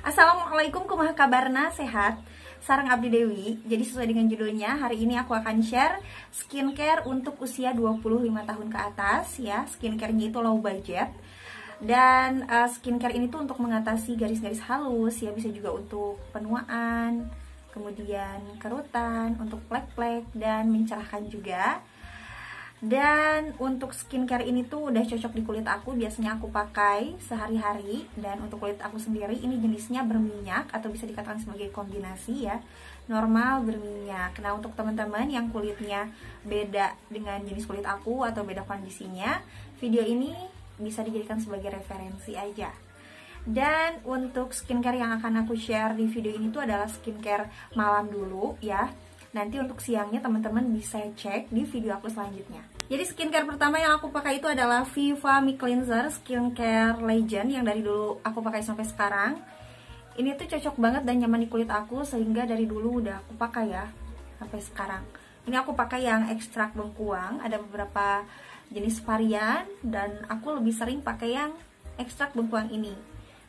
Assalamualaikum kumaha kabarna? Sehat? Sarang Abdi Dewi. Jadi sesuai dengan judulnya Hari ini aku akan share skincare untuk usia 25 tahun ke atas ya. Skincare-nya itu low budget. Dan uh, skincare ini tuh untuk mengatasi garis-garis halus ya. Bisa juga untuk penuaan Kemudian kerutan Untuk plek-plek Dan mencerahkan juga dan untuk skincare ini tuh udah cocok di kulit aku. Biasanya aku pakai sehari-hari. Dan untuk kulit aku sendiri ini jenisnya berminyak atau bisa dikatakan sebagai kombinasi ya. Normal berminyak. Nah untuk teman-teman yang kulitnya beda dengan jenis kulit aku atau beda kondisinya video ini bisa dijadikan sebagai referensi aja. Dan untuk skincare yang akan aku share di video ini tuh adalah skincare malam dulu ya Nanti untuk siangnya teman-teman bisa cek di video aku selanjutnya. Jadi skincare pertama yang aku pakai itu adalah Viva Mi Cleanser Skincare Legend yang dari dulu aku pakai sampai sekarang. Ini tuh cocok banget dan nyaman di kulit aku sehingga dari dulu udah aku pakai ya sampai sekarang. Ini aku pakai yang ekstrak bengkuang, ada beberapa jenis varian dan aku lebih sering pakai yang ekstrak bengkuang ini.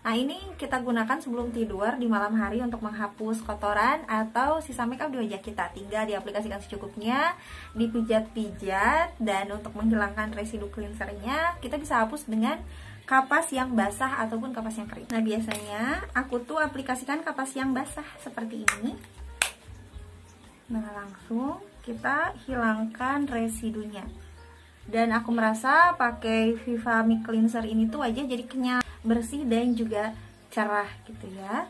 Nah ini kita gunakan sebelum tidur di malam hari untuk menghapus kotoran atau sisa makeup di wajah kita. Tinggal diaplikasikan secukupnya, dipijat-pijat dan untuk menghilangkan residu cleansernya kita bisa hapus dengan kapas yang basah ataupun kapas yang kering. Nah biasanya aku tuh aplikasikan kapas yang basah seperti ini. Nah langsung kita hilangkan residunya. Dan aku merasa pakai Viva Mi Cleanser ini tuh wajah jadi kenyal bersih dan juga cerah gitu ya.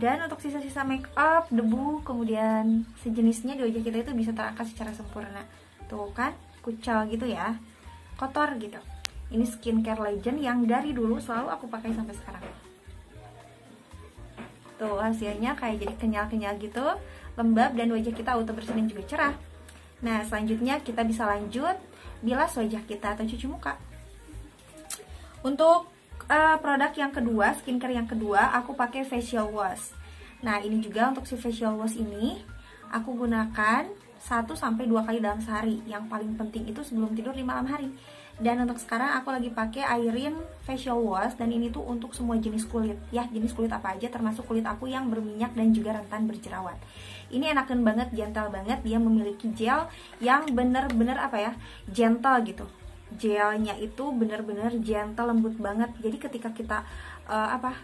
Dan untuk sisa-sisa make up, debu, kemudian sejenisnya di wajah kita itu bisa terangkat secara sempurna. Tuh kan, kucal gitu ya. Kotor gitu. Ini skincare legend yang dari dulu selalu aku pakai sampai sekarang. Tuh hasilnya kayak jadi kenyal-kenyal gitu lembab dan wajah kita auto bersih dan juga cerah. Nah selanjutnya kita bisa lanjut bilas wajah kita atau cuci muka. Untuk uh, produk yang kedua, skincare yang kedua, aku pakai facial wash. Nah, ini juga untuk si facial wash ini aku gunakan 1 sampai 2 kali dalam sehari. Yang paling penting itu sebelum tidur di malam hari. Dan untuk sekarang aku lagi pakai Airin facial wash dan ini tuh untuk semua jenis kulit. Ya, jenis kulit apa aja termasuk kulit aku yang berminyak dan juga rentan berjerawat. Ini enakan banget, gentle banget. Dia memiliki gel yang bener-bener apa ya? gentle gitu gelnya itu bener-bener gentle lembut banget. Jadi ketika kita uh, apa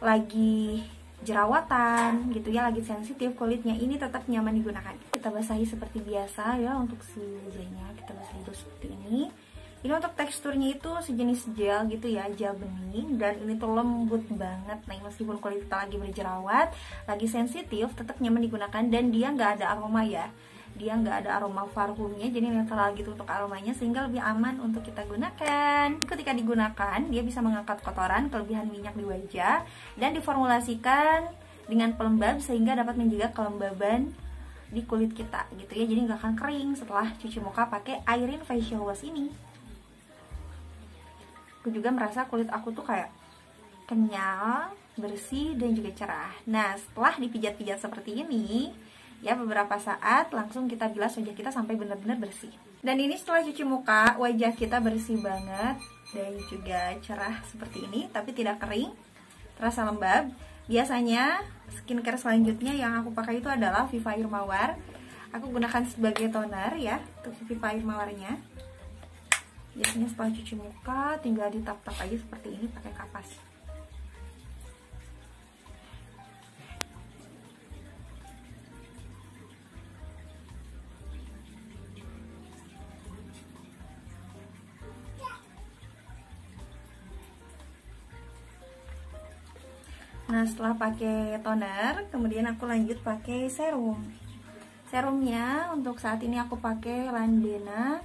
lagi jerawatan gitu ya lagi sensitif kulitnya ini tetap nyaman digunakan. Kita basahi seperti biasa ya untuk si wajahnya kita basahi dulu seperti ini. Ini untuk teksturnya itu sejenis gel gitu ya gel bening. Dan ini tuh lembut banget. Nah meskipun kulit kita lagi berjerawat lagi sensitif tetap nyaman digunakan. Dan dia nggak ada aroma ya dia nggak ada aroma parfumnya jadi netral gitu untuk aromanya sehingga lebih aman untuk kita gunakan. Ketika digunakan dia bisa mengangkat kotoran kelebihan minyak di wajah dan diformulasikan dengan pelembab sehingga dapat menjaga kelembaban di kulit kita gitu ya. Jadi nggak akan kering setelah cuci muka pakai Airin facial wash ini. Aku juga merasa kulit aku tuh kayak kenyal bersih dan juga cerah. Nah setelah dipijat-pijat seperti ini ya beberapa saat langsung kita bilas wajah kita sampai benar-benar bersih. Dan ini setelah cuci muka wajah kita bersih banget dan juga cerah seperti ini tapi tidak kering terasa lembab. Biasanya skincare selanjutnya yang aku pakai itu adalah Viva Air Mawar. Aku gunakan sebagai toner ya untuk Viva Air Mawarnya. Biasanya setelah cuci muka tinggal ditap-tap aja seperti ini pakai kapas Nah setelah pakai toner, kemudian aku lanjut pakai serum. Serumnya untuk saat ini aku pakai Landena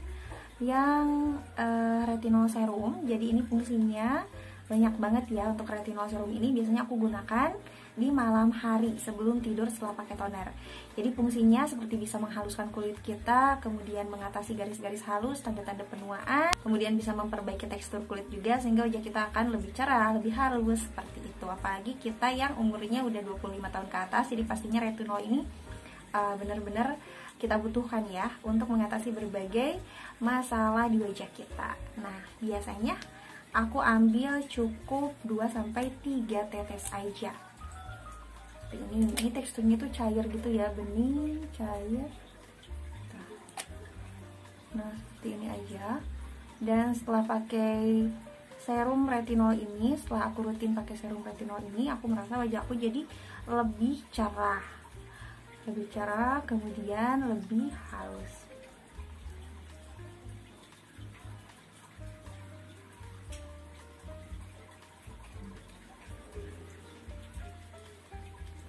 yang uh, retinol serum. Jadi ini fungsinya banyak banget ya untuk retinol serum ini biasanya aku gunakan di malam hari sebelum tidur setelah pakai toner. Jadi fungsinya seperti bisa menghaluskan kulit kita, kemudian mengatasi garis-garis halus, tanda-tanda penuaan, kemudian bisa memperbaiki tekstur kulit juga sehingga wajah kita akan lebih cerah, lebih halus seperti itu. Apalagi kita yang umurnya udah 25 tahun ke atas, jadi pastinya retinol ini uh, benar-benar kita butuhkan ya untuk mengatasi berbagai masalah di wajah kita. Nah, biasanya aku ambil cukup 2 sampai 3 tetes aja. Ini ini teksturnya tuh cair gitu ya bening cair. Nah seperti ini aja. Dan setelah pakai serum retinol ini setelah aku rutin pakai serum retinol ini aku merasa wajah aku jadi lebih cerah. Lebih cerah kemudian lebih halus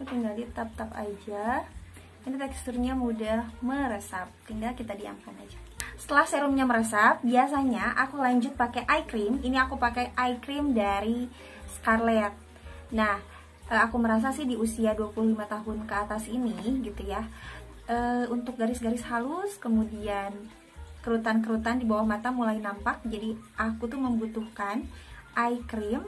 tinggal di tap-tap aja. Ini teksturnya mudah meresap. Tinggal kita diamkan aja. Setelah serumnya meresap biasanya aku lanjut pakai eye cream. Ini aku pakai eye cream dari Scarlett. Nah eh, aku merasa sih di usia 25 tahun ke atas ini gitu ya eh, untuk garis-garis halus kemudian kerutan-kerutan di bawah mata mulai nampak. Jadi aku tuh membutuhkan eye cream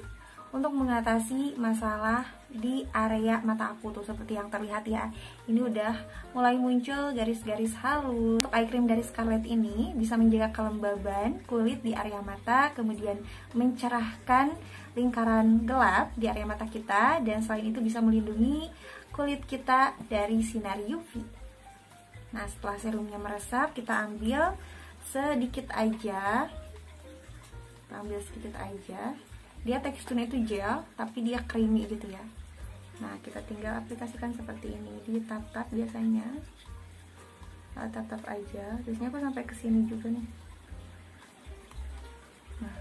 untuk mengatasi masalah di area mata aku tuh seperti yang terlihat ya. Ini udah mulai muncul garis-garis halus. Untuk eye cream dari Scarlett ini bisa menjaga kelembaban kulit di area mata kemudian mencerahkan lingkaran gelap di area mata kita dan selain itu bisa melindungi kulit kita dari sinar UV nah setelah serumnya meresap kita ambil sedikit aja. Kita ambil sedikit aja dia teksturnya itu gel tapi dia creamy gitu ya. Nah kita tinggal aplikasikan seperti ini di tap-tap biasanya. Tap-tap aja. Biasanya aku sampai ke sini juga nih. Nah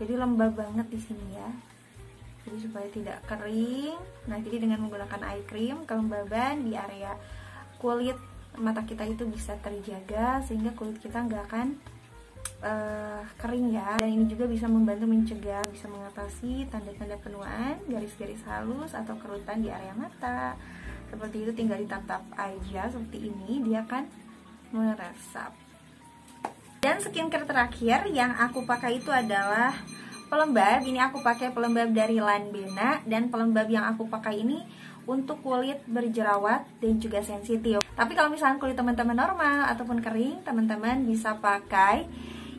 jadi lembab banget di sini ya. Jadi supaya tidak kering. Nah jadi dengan menggunakan eye cream kelembaban di area kulit mata kita itu bisa terjaga sehingga kulit kita nggak akan uh, kering ya. Dan ini juga bisa membantu mencegah bisa mengatasi tanda-tanda penuaan garis-garis halus atau kerutan di area mata. Seperti itu tinggal ditap-tap aja seperti ini dia akan meresap. Dan skincare terakhir yang aku pakai itu adalah pelembab. Ini aku pakai pelembab dari Lanbena dan pelembab yang aku pakai ini untuk kulit berjerawat dan juga sensitif. Tapi kalau misalnya kulit teman-teman normal ataupun kering teman-teman bisa pakai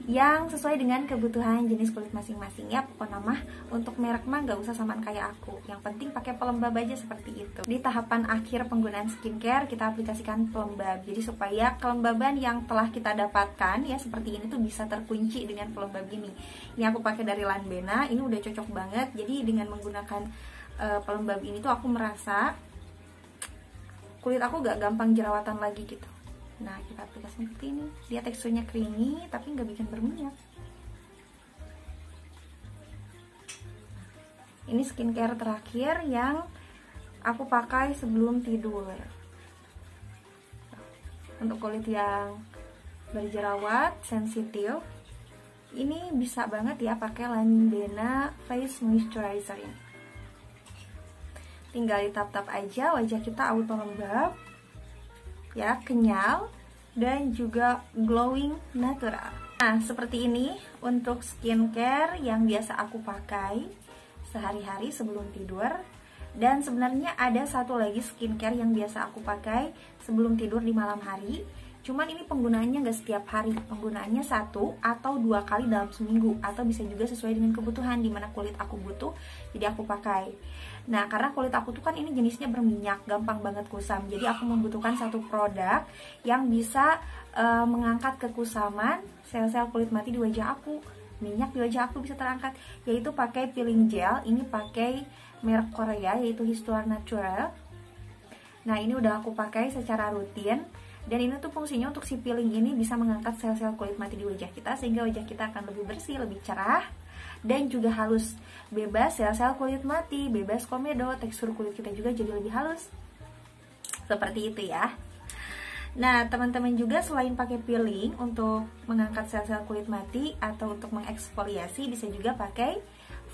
yang sesuai dengan kebutuhan jenis kulit masing-masing. Ya pokoknya mah untuk merek mah gak usah samaan kayak aku. Yang penting pakai pelembab aja seperti itu. Di tahapan akhir penggunaan skincare kita aplikasikan pelembab. Jadi supaya kelembaban yang telah kita dapatkan ya seperti ini tuh bisa terkunci dengan pelembab ini. Ini aku pakai dari Lanbena ini udah cocok banget. Jadi dengan menggunakan uh, pelembab ini tuh aku merasa kulit aku gak gampang jerawatan lagi gitu nah kita aplikasikan seperti ini. Dia teksturnya creamy tapi nggak bikin berminyak. Ini skincare terakhir yang aku pakai sebelum tidur. Untuk kulit yang berjerawat sensitif ini bisa banget ya pakai Landena Face Moisturizer ini. Tinggal ditap-tap aja wajah kita auto lembab ya kenyal dan juga glowing natural. Nah seperti ini untuk skincare yang biasa aku pakai sehari-hari sebelum tidur. Dan sebenarnya ada satu lagi skincare yang biasa aku pakai sebelum tidur di malam hari. Cuman ini penggunaannya nggak setiap hari, penggunaannya satu atau dua kali dalam seminggu atau bisa juga sesuai dengan kebutuhan di mana kulit aku butuh, jadi aku pakai. Nah karena kulit aku tuh kan ini jenisnya berminyak, gampang banget kusam, jadi aku membutuhkan satu produk yang bisa uh, mengangkat kekusaman sel-sel kulit mati di wajah aku, minyak di wajah aku bisa terangkat, yaitu pakai peeling gel. Ini pakai merek Korea yaitu Histoire Natural. Nah ini udah aku pakai secara rutin dan ini tuh fungsinya untuk si peeling ini bisa mengangkat sel-sel kulit mati di wajah kita sehingga wajah kita akan lebih bersih, lebih cerah dan juga halus. Bebas sel-sel kulit mati, bebas komedo, tekstur kulit kita juga jadi lebih halus. Seperti itu ya. Nah, teman-teman juga selain pakai peeling untuk mengangkat sel-sel kulit mati atau untuk mengeksfoliasi bisa juga pakai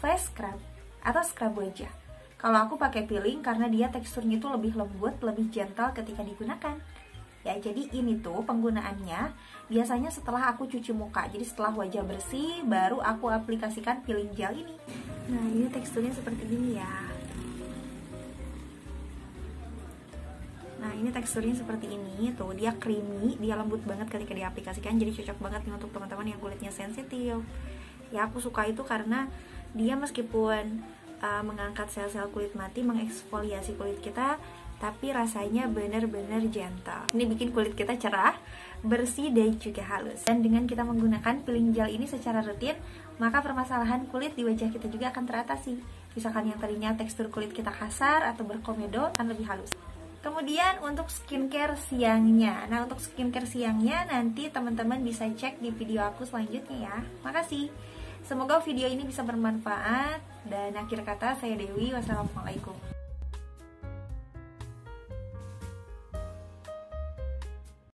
face scrub atau scrub wajah. Kalau aku pakai peeling karena dia teksturnya itu lebih lembut, lebih gentle ketika digunakan ya jadi ini tuh penggunaannya biasanya setelah aku cuci muka. Jadi setelah wajah bersih baru aku aplikasikan peeling gel ini. Nah ini teksturnya seperti ini ya. Nah ini teksturnya seperti ini tuh. Dia creamy, dia lembut banget ketika diaplikasikan. Jadi cocok banget nih untuk teman-teman yang kulitnya sensitif. Ya aku suka itu karena dia meskipun uh, mengangkat sel-sel kulit mati, mengeksfoliasi kulit kita, tapi rasanya benar-benar gentle. Ini bikin kulit kita cerah, bersih dan juga halus. Dan dengan kita menggunakan peeling gel ini secara rutin, maka permasalahan kulit di wajah kita juga akan teratasi. Misalkan yang tadinya tekstur kulit kita kasar atau berkomedo akan lebih halus. Kemudian untuk skincare siangnya Nah untuk skincare siangnya nanti teman-teman bisa cek di video aku selanjutnya ya Makasih Semoga video ini bisa bermanfaat Dan akhir kata saya Dewi Wassalamualaikum